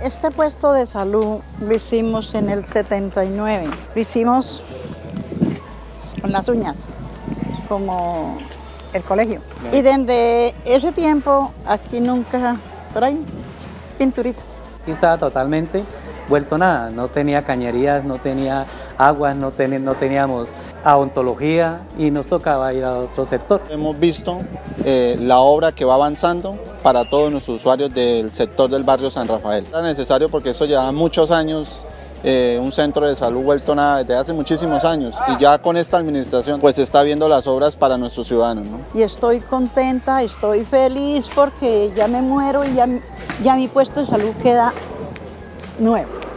Este puesto de salud lo hicimos en el 79. Lo hicimos con las uñas, como el colegio. Y desde ese tiempo, aquí nunca, por ahí, pinturito. Aquí estaba totalmente vuelto nada, no tenía cañerías, no tenía aguas, no, no teníamos odontología y nos tocaba ir a otro sector. Hemos visto eh, la obra que va avanzando para todos nuestros usuarios del sector del barrio San Rafael. Era necesario porque eso lleva muchos años eh, un centro de salud vuelto nada desde hace muchísimos años y ya con esta administración pues está viendo las obras para nuestros ciudadanos. Y estoy contenta, estoy feliz porque ya me muero y ya mi puesto de salud queda nuevo.